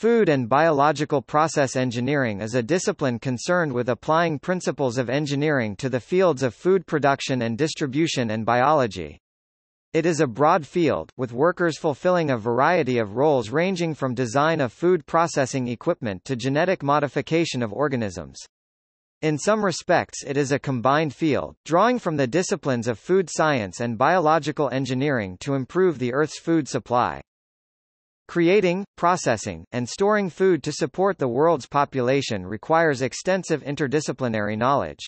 Food and biological process engineering is a discipline concerned with applying principles of engineering to the fields of food production and distribution and biology. It is a broad field, with workers fulfilling a variety of roles ranging from design of food processing equipment to genetic modification of organisms. In some respects it is a combined field, drawing from the disciplines of food science and biological engineering to improve the Earth's food supply. Creating, processing, and storing food to support the world's population requires extensive interdisciplinary knowledge.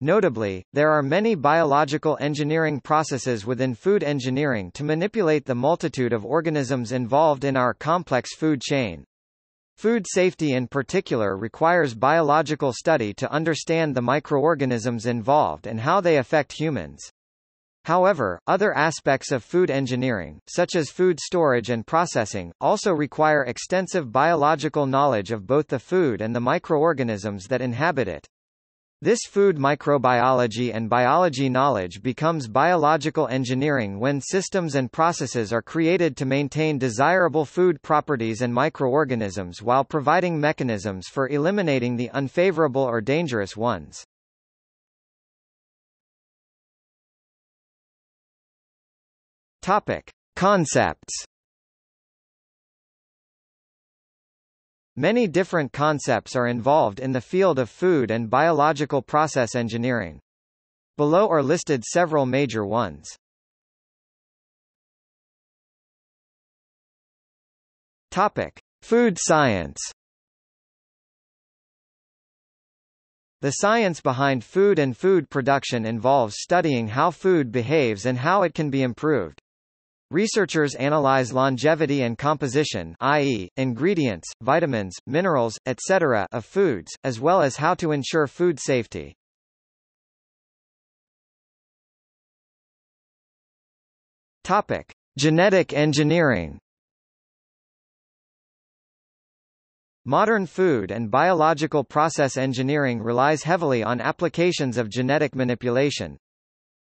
Notably, there are many biological engineering processes within food engineering to manipulate the multitude of organisms involved in our complex food chain. Food safety in particular requires biological study to understand the microorganisms involved and how they affect humans. However, other aspects of food engineering, such as food storage and processing, also require extensive biological knowledge of both the food and the microorganisms that inhabit it. This food microbiology and biology knowledge becomes biological engineering when systems and processes are created to maintain desirable food properties and microorganisms while providing mechanisms for eliminating the unfavorable or dangerous ones. Topic: Concepts Many different concepts are involved in the field of food and biological process engineering. Below are listed several major ones. Topic: Food science. The science behind food and food production involves studying how food behaves and how it can be improved. Researchers analyze longevity and composition i.e., ingredients, vitamins, minerals, etc. of foods, as well as how to ensure food safety. Topic. Genetic engineering Modern food and biological process engineering relies heavily on applications of genetic manipulation,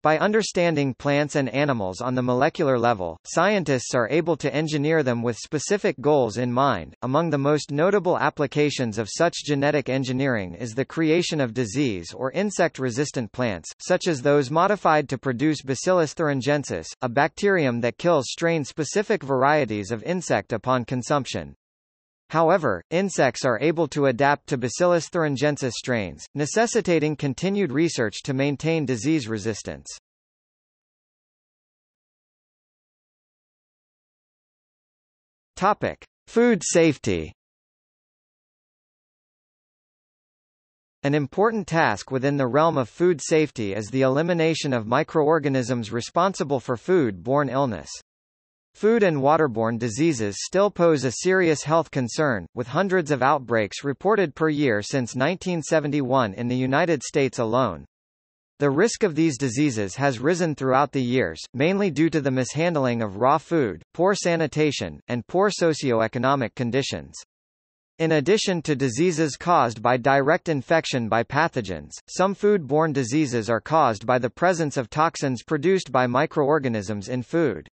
by understanding plants and animals on the molecular level, scientists are able to engineer them with specific goals in mind. Among the most notable applications of such genetic engineering is the creation of disease or insect-resistant plants, such as those modified to produce Bacillus thuringiensis, a bacterium that kills strain-specific varieties of insect upon consumption. However, insects are able to adapt to Bacillus thuringiensis strains, necessitating continued research to maintain disease resistance. Topic: Food safety. An important task within the realm of food safety is the elimination of microorganisms responsible for food-borne illness. Food and waterborne diseases still pose a serious health concern, with hundreds of outbreaks reported per year since 1971 in the United States alone. The risk of these diseases has risen throughout the years, mainly due to the mishandling of raw food, poor sanitation, and poor socioeconomic conditions. In addition to diseases caused by direct infection by pathogens, some food-borne diseases are caused by the presence of toxins produced by microorganisms in food.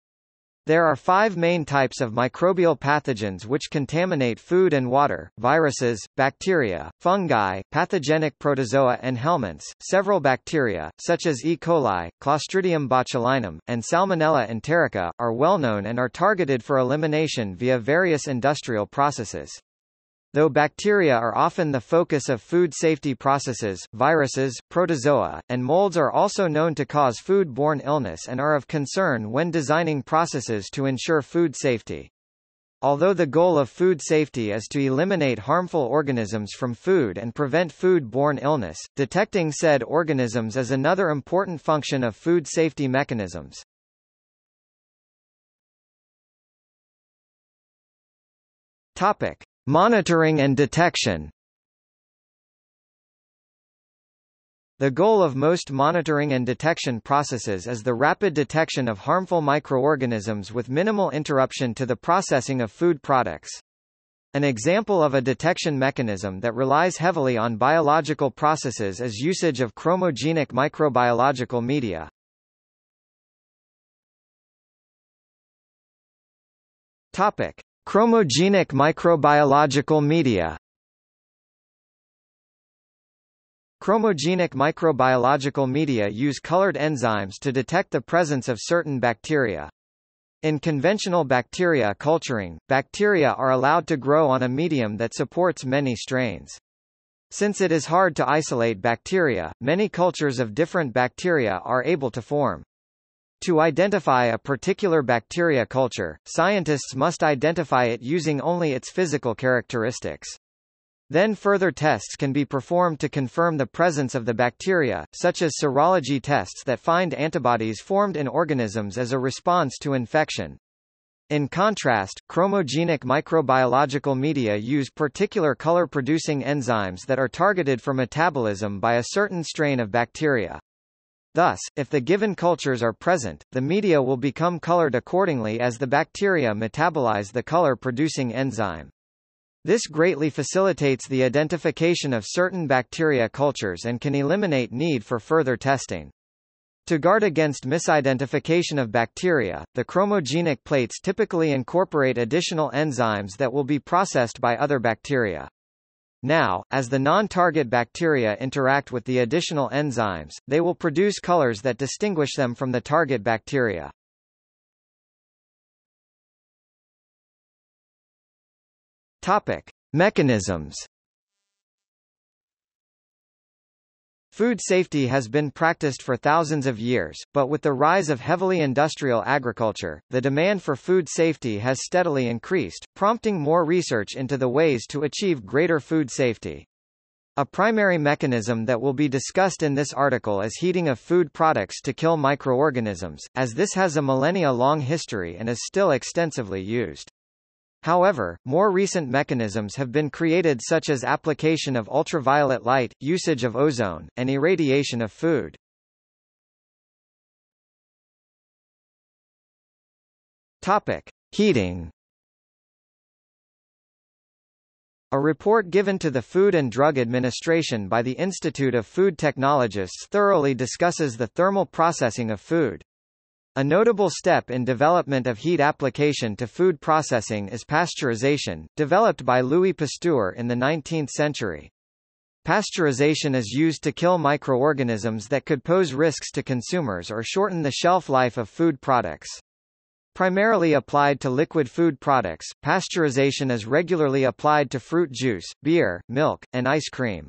There are five main types of microbial pathogens which contaminate food and water, viruses, bacteria, fungi, pathogenic protozoa and helminths. Several bacteria, such as E. coli, Clostridium botulinum, and Salmonella enterica, are well known and are targeted for elimination via various industrial processes. Though bacteria are often the focus of food safety processes, viruses, protozoa, and molds are also known to cause food-borne illness and are of concern when designing processes to ensure food safety. Although the goal of food safety is to eliminate harmful organisms from food and prevent food-borne illness, detecting said organisms is another important function of food safety mechanisms. Topic. Monitoring and detection The goal of most monitoring and detection processes is the rapid detection of harmful microorganisms with minimal interruption to the processing of food products. An example of a detection mechanism that relies heavily on biological processes is usage of chromogenic microbiological media. Topic: Chromogenic microbiological media Chromogenic microbiological media use colored enzymes to detect the presence of certain bacteria. In conventional bacteria culturing, bacteria are allowed to grow on a medium that supports many strains. Since it is hard to isolate bacteria, many cultures of different bacteria are able to form. To identify a particular bacteria culture, scientists must identify it using only its physical characteristics. Then further tests can be performed to confirm the presence of the bacteria, such as serology tests that find antibodies formed in organisms as a response to infection. In contrast, chromogenic microbiological media use particular color-producing enzymes that are targeted for metabolism by a certain strain of bacteria. Thus, if the given cultures are present, the media will become colored accordingly as the bacteria metabolize the color-producing enzyme. This greatly facilitates the identification of certain bacteria cultures and can eliminate need for further testing. To guard against misidentification of bacteria, the chromogenic plates typically incorporate additional enzymes that will be processed by other bacteria. Now, as the non-target bacteria interact with the additional enzymes, they will produce colors that distinguish them from the target bacteria. Topic: Mechanisms. Food safety has been practiced for thousands of years, but with the rise of heavily industrial agriculture, the demand for food safety has steadily increased, prompting more research into the ways to achieve greater food safety. A primary mechanism that will be discussed in this article is heating of food products to kill microorganisms, as this has a millennia-long history and is still extensively used. However, more recent mechanisms have been created such as application of ultraviolet light, usage of ozone, and irradiation of food. Topic: Heating. A report given to the Food and Drug Administration by the Institute of Food Technologists thoroughly discusses the thermal processing of food. A notable step in development of heat application to food processing is pasteurization, developed by Louis Pasteur in the 19th century. Pasteurization is used to kill microorganisms that could pose risks to consumers or shorten the shelf life of food products. Primarily applied to liquid food products, pasteurization is regularly applied to fruit juice, beer, milk, and ice cream.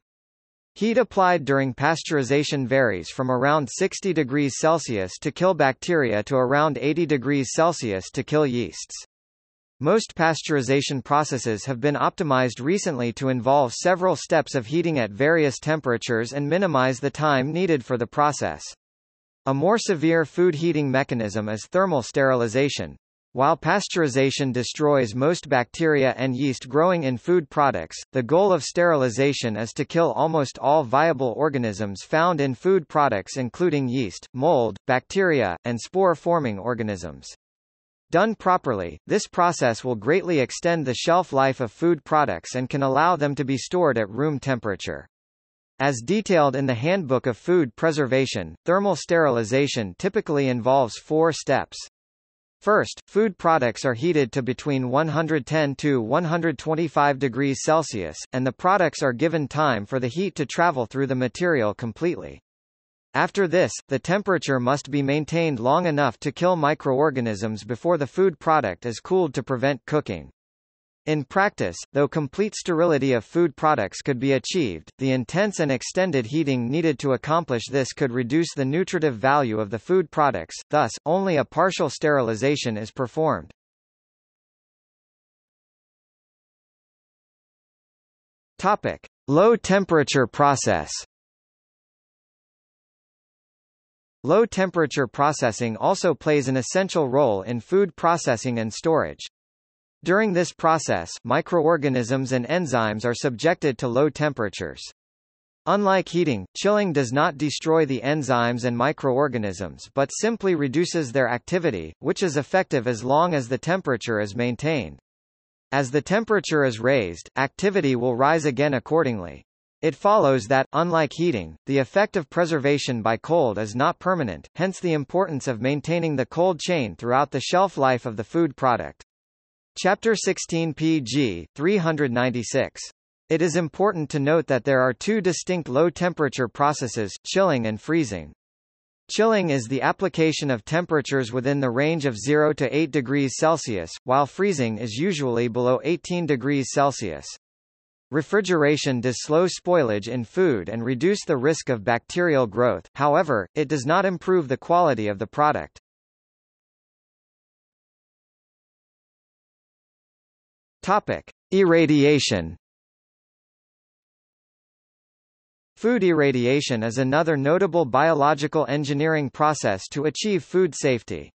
Heat applied during pasteurization varies from around 60 degrees Celsius to kill bacteria to around 80 degrees Celsius to kill yeasts. Most pasteurization processes have been optimized recently to involve several steps of heating at various temperatures and minimize the time needed for the process. A more severe food heating mechanism is thermal sterilization. While pasteurization destroys most bacteria and yeast growing in food products, the goal of sterilization is to kill almost all viable organisms found in food products including yeast, mold, bacteria, and spore-forming organisms. Done properly, this process will greatly extend the shelf life of food products and can allow them to be stored at room temperature. As detailed in the Handbook of Food Preservation, thermal sterilization typically involves four steps. First, food products are heated to between 110 to 125 degrees Celsius, and the products are given time for the heat to travel through the material completely. After this, the temperature must be maintained long enough to kill microorganisms before the food product is cooled to prevent cooking. In practice, though complete sterility of food products could be achieved, the intense and extended heating needed to accomplish this could reduce the nutritive value of the food products, thus, only a partial sterilization is performed. Topic. Low temperature process Low temperature processing also plays an essential role in food processing and storage. During this process, microorganisms and enzymes are subjected to low temperatures. Unlike heating, chilling does not destroy the enzymes and microorganisms but simply reduces their activity, which is effective as long as the temperature is maintained. As the temperature is raised, activity will rise again accordingly. It follows that, unlike heating, the effect of preservation by cold is not permanent, hence the importance of maintaining the cold chain throughout the shelf life of the food product. Chapter 16 pg. 396. It is important to note that there are two distinct low-temperature processes, chilling and freezing. Chilling is the application of temperatures within the range of 0 to 8 degrees Celsius, while freezing is usually below 18 degrees Celsius. Refrigeration does slow spoilage in food and reduce the risk of bacterial growth, however, it does not improve the quality of the product. Topic. Irradiation Food irradiation is another notable biological engineering process to achieve food safety.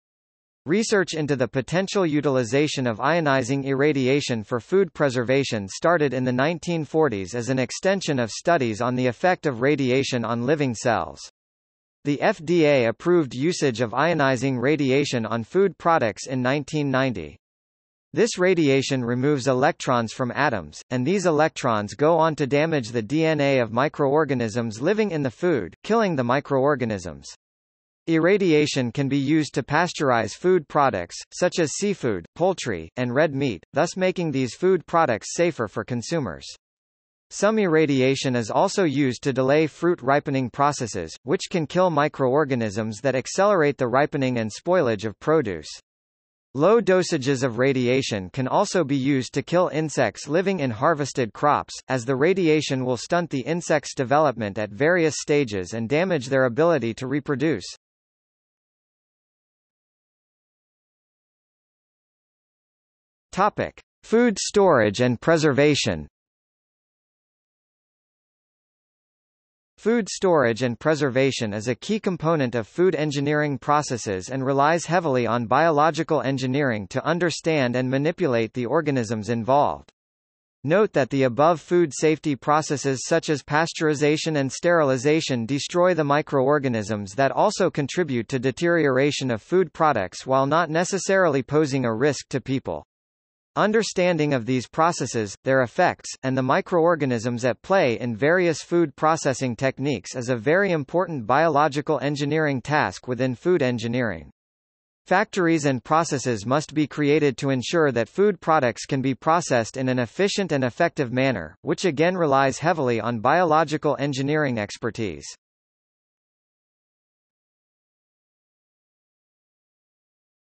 Research into the potential utilization of ionizing irradiation for food preservation started in the 1940s as an extension of studies on the effect of radiation on living cells. The FDA approved usage of ionizing radiation on food products in 1990. This radiation removes electrons from atoms, and these electrons go on to damage the DNA of microorganisms living in the food, killing the microorganisms. Irradiation can be used to pasteurize food products, such as seafood, poultry, and red meat, thus making these food products safer for consumers. Some irradiation is also used to delay fruit ripening processes, which can kill microorganisms that accelerate the ripening and spoilage of produce. Low dosages of radiation can also be used to kill insects living in harvested crops, as the radiation will stunt the insect's development at various stages and damage their ability to reproduce. Topic: Food storage and preservation. Food storage and preservation is a key component of food engineering processes and relies heavily on biological engineering to understand and manipulate the organisms involved. Note that the above food safety processes such as pasteurization and sterilization destroy the microorganisms that also contribute to deterioration of food products while not necessarily posing a risk to people. Understanding of these processes, their effects, and the microorganisms at play in various food processing techniques is a very important biological engineering task within food engineering. Factories and processes must be created to ensure that food products can be processed in an efficient and effective manner, which again relies heavily on biological engineering expertise.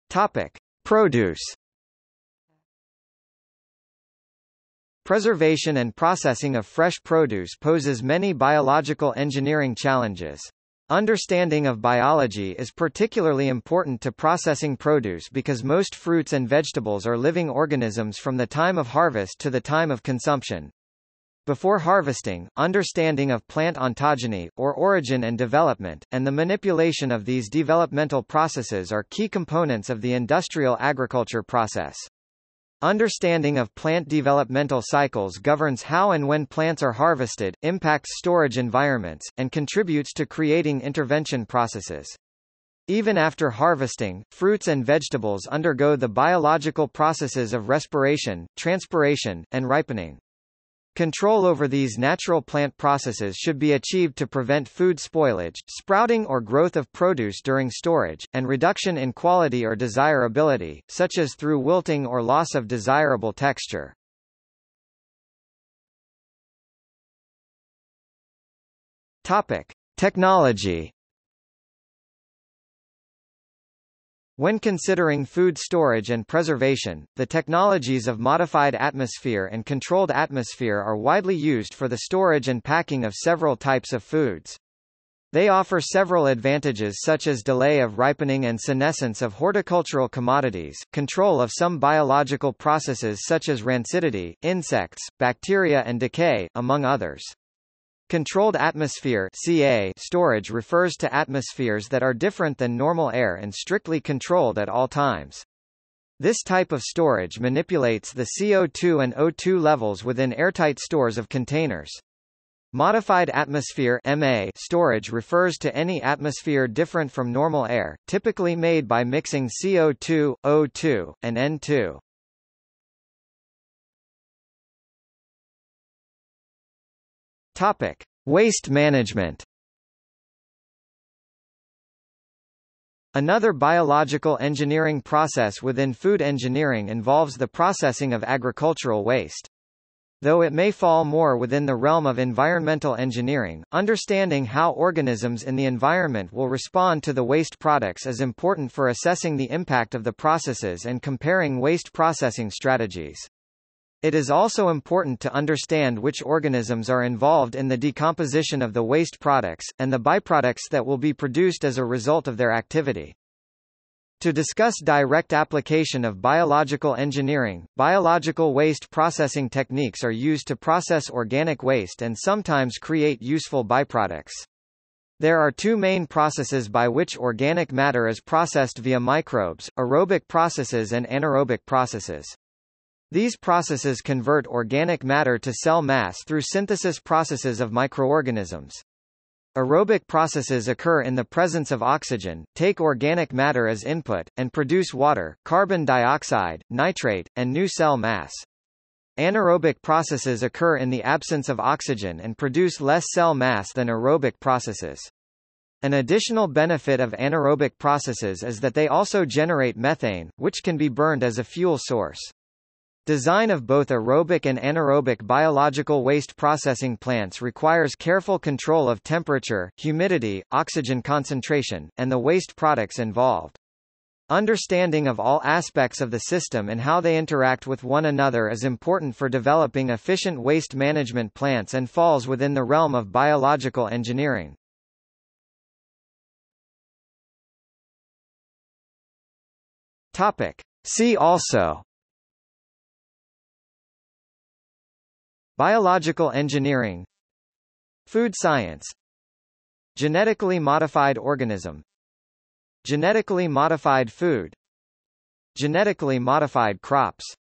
Topic: Produce Preservation and processing of fresh produce poses many biological engineering challenges. Understanding of biology is particularly important to processing produce because most fruits and vegetables are living organisms from the time of harvest to the time of consumption. Before harvesting, understanding of plant ontogeny, or origin and development, and the manipulation of these developmental processes are key components of the industrial agriculture process. Understanding of plant developmental cycles governs how and when plants are harvested, impacts storage environments, and contributes to creating intervention processes. Even after harvesting, fruits and vegetables undergo the biological processes of respiration, transpiration, and ripening. Control over these natural plant processes should be achieved to prevent food spoilage, sprouting or growth of produce during storage, and reduction in quality or desirability, such as through wilting or loss of desirable texture. Topic: Technology When considering food storage and preservation, the technologies of modified atmosphere and controlled atmosphere are widely used for the storage and packing of several types of foods. They offer several advantages such as delay of ripening and senescence of horticultural commodities, control of some biological processes such as rancidity, insects, bacteria and decay, among others. Controlled atmosphere CA storage refers to atmospheres that are different than normal air and strictly controlled at all times. This type of storage manipulates the CO2 and O2 levels within airtight stores of containers. Modified atmosphere MA storage refers to any atmosphere different from normal air, typically made by mixing CO2, O2, and N2. Topic: Waste management. Another biological engineering process within food engineering involves the processing of agricultural waste. Though it may fall more within the realm of environmental engineering, understanding how organisms in the environment will respond to the waste products is important for assessing the impact of the processes and comparing waste processing strategies. It is also important to understand which organisms are involved in the decomposition of the waste products, and the byproducts that will be produced as a result of their activity. To discuss direct application of biological engineering, biological waste processing techniques are used to process organic waste and sometimes create useful byproducts. There are two main processes by which organic matter is processed via microbes, aerobic processes and anaerobic processes. These processes convert organic matter to cell mass through synthesis processes of microorganisms. Aerobic processes occur in the presence of oxygen, take organic matter as input, and produce water, carbon dioxide, nitrate, and new cell mass. Anaerobic processes occur in the absence of oxygen and produce less cell mass than aerobic processes. An additional benefit of anaerobic processes is that they also generate methane, which can be burned as a fuel source. Design of both aerobic and anaerobic biological waste processing plants requires careful control of temperature, humidity, oxygen concentration, and the waste products involved. Understanding of all aspects of the system and how they interact with one another is important for developing efficient waste management plants and falls within the realm of biological engineering. Topic. See also Biological engineering Food science Genetically modified organism Genetically modified food Genetically modified crops